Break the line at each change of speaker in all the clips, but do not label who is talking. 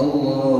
الله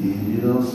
ihdinas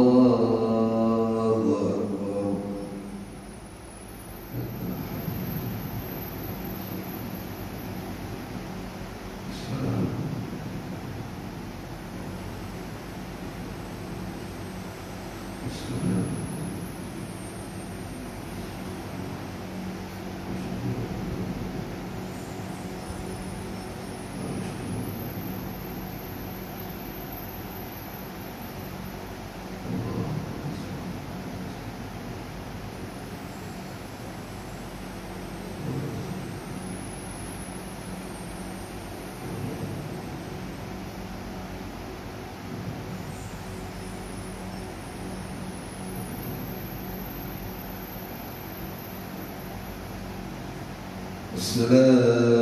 死了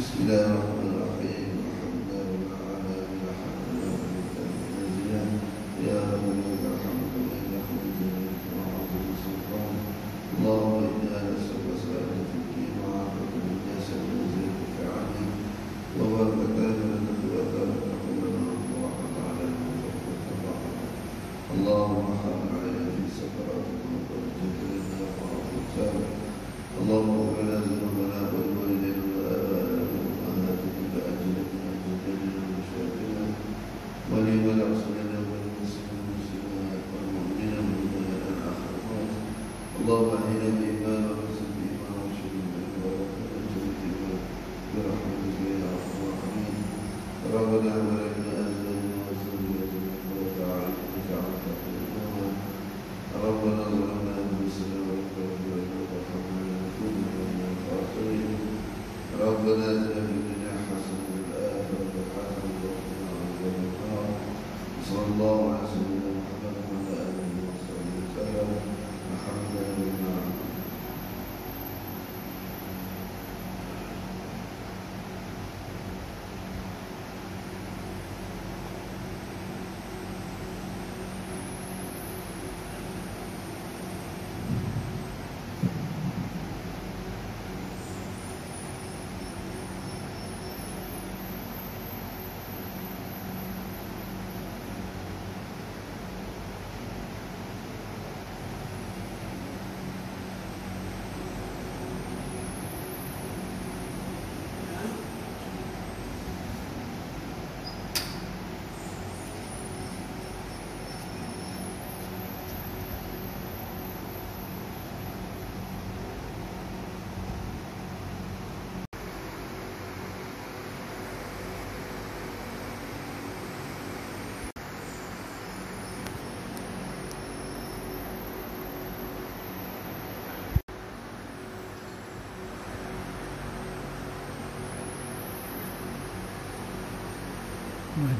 You know, اللهم اهدنا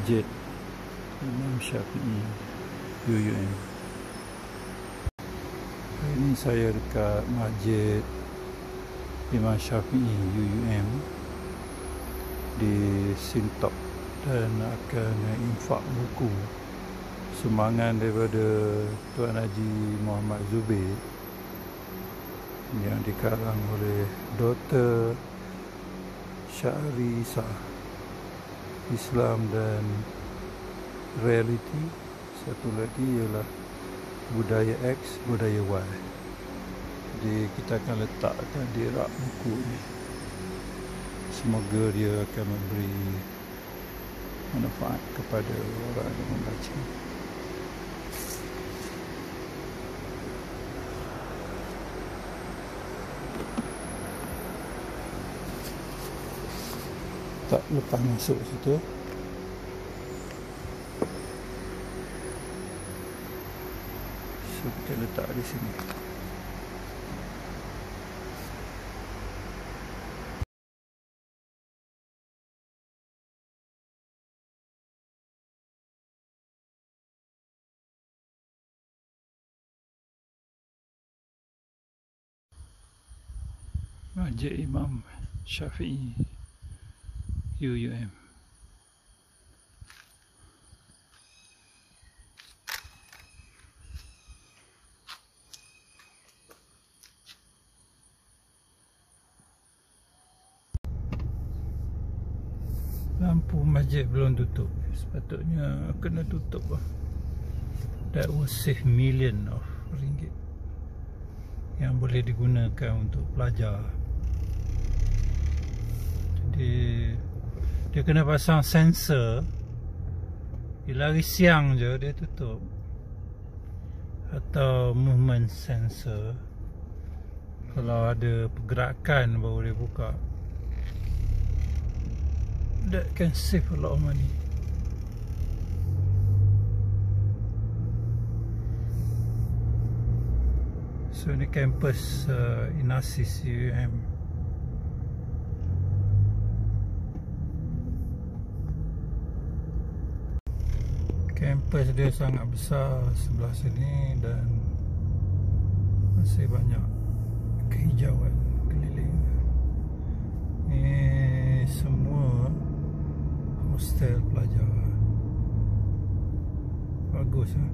Masjid. Imam Syafi'i UUM Hari ini saya dekat Masjid Imam Syafi'i UUM di Sintop dan akan infak buku sumbangan daripada Tuan Haji Muhammad Zubir yang dikarang oleh Dr. Syahri Islam dan reality satu lagi ialah budaya X budaya Y. Jadi kita akan letakkan di rak buku ni. Semoga dia akan memberi manfaat kepada orang yang membaca tak lepas masuk situ. So kita letak di sini. Masjid Imam Syafi'i UUM Lampu masjid belum tutup. Sepatutnya kena tutup lah. That will save million of ringgit Yang boleh digunakan untuk pelajar. Jadi Dia kena pasang sensor Bila hari siang je dia tutup Atau movement sensor Kalau ada pergerakan baru dia buka that can save a lot of money. So ini campus uh, Inasis UM. Campus dia sangat besar sebelah sini dan masih banyak kehijauan keliling. Ini semua hostel pelajar bagus ha?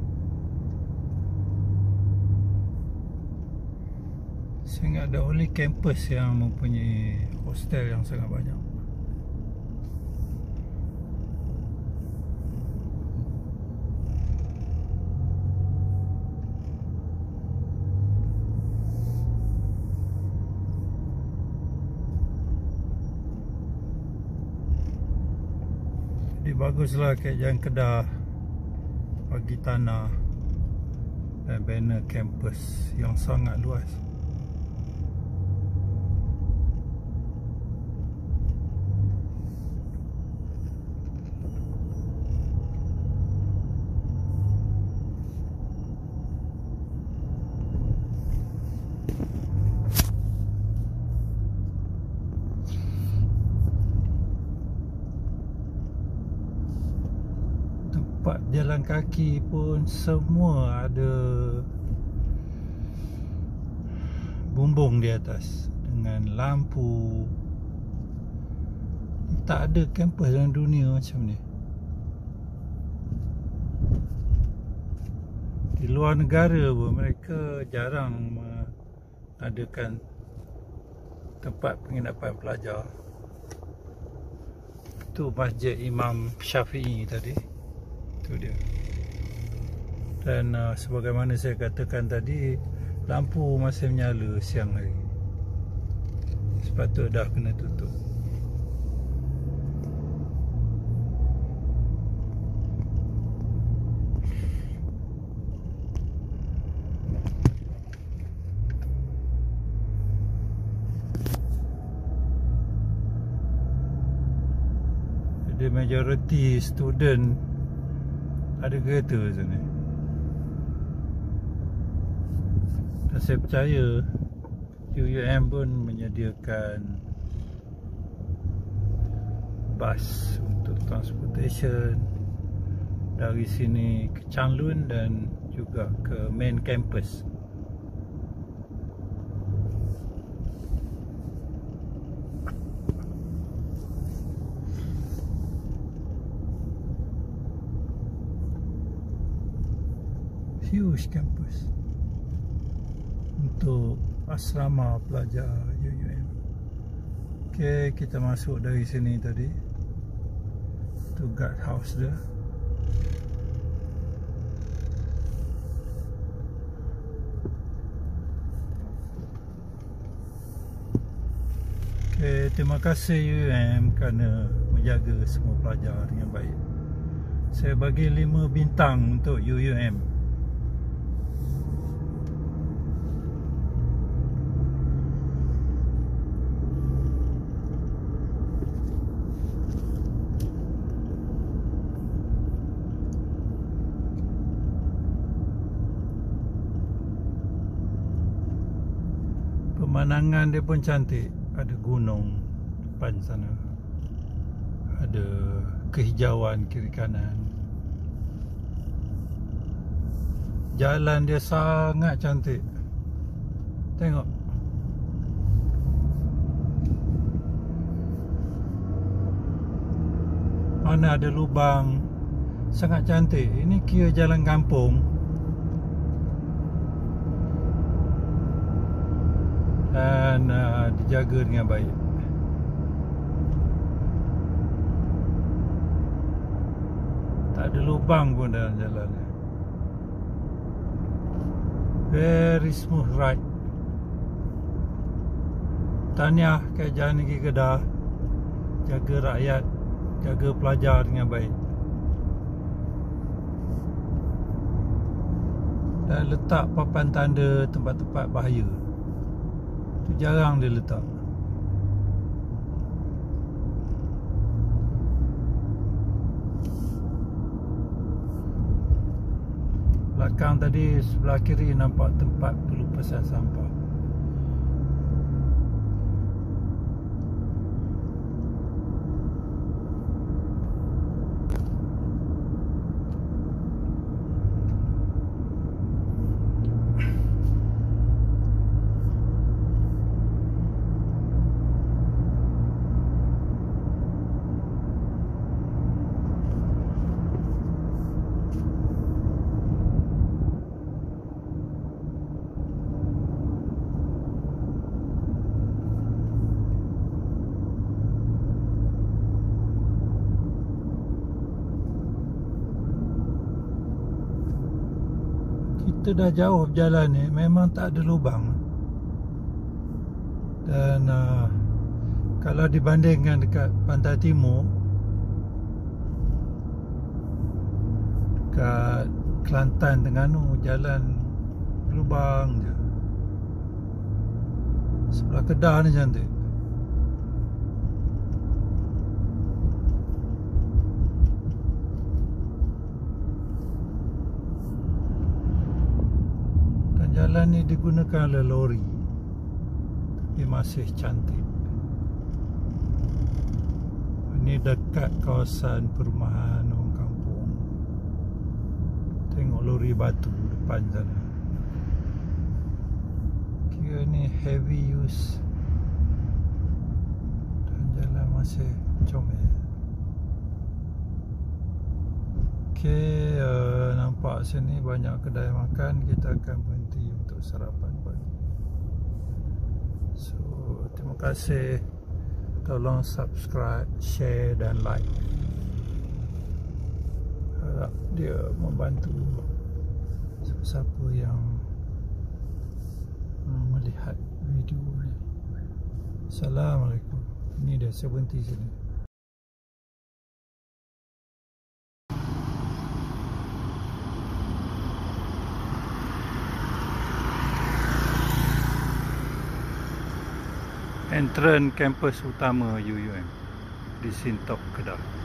saya ingat ada only campus yang mempunyai hostel yang sangat banyak Jadi baguslah kerajaan Kedah bagi tanah dan banner kampus yang sangat luas. Tempat jalan kaki pun semua ada bumbung di atas dengan lampu. Tak ada kampus dalam dunia macam ni. Di luar negara pun mereka jarang mengadakan tempat penginapan pelajar. Itu masjid Imam Syafi'i tadi itu dia. Dan uh, sebagaimana saya katakan tadi lampu masih menyala siang hari. Sepatut dah kena tutup. Majoriti student ada kereta sana dan saya percaya UUM pun menyediakan bas untuk transportation dari sini ke Changlun dan juga ke main campus. Campus untuk asrama pelajar UUM. Okay, kita masuk dari sini tadi to guard house dia. Okay, terima kasih UM kerana menjaga semua pelajar dengan baik. Saya bagi 5 bintang untuk UUM. Pemandangan dia pun cantik. Ada gunung depan sana. Ada kehijauan kiri kanan. Jalan dia sangat cantik. Tengok. Mana ada lubang. Sangat cantik. Ini kira jalan kampung dan uh, dijaga dengan baik. Tak ada lubang pun dalam jalan. Very smooth ride. Tahniah kerajaan negeri Kedah jaga rakyat, jaga pelajar dengan baik. Dan letak papan tanda tempat-tempat bahaya. Tu jarang dia letak. Belakang tadi sebelah kiri nampak tempat pelupasan sampah kita dah jauh berjalan ni memang tak ada lubang. Dan uh, kalau dibandingkan dekat pantai timur dekat Kelantan Terengganu jalan lubang je. Sebelah Kedah ni cantik jalan ni digunakan oleh lori. Tapi masih cantik. Ini dekat kawasan perumahan orang kampung. Tengok lori batu depan sana. Kira ni heavy use. Dan jalan masih comel Okey, uh, nampak sini banyak kedai makan. Kita akan berhenti untuk sarapan pagi. So, terima kasih. Tolong subscribe, share dan like. Harap dia membantu siapa yang uh, melihat video ni. Assalamualaikum. Ini dia, saya berhenti sini. Entrance kampus utama UUM di Sintop Kedah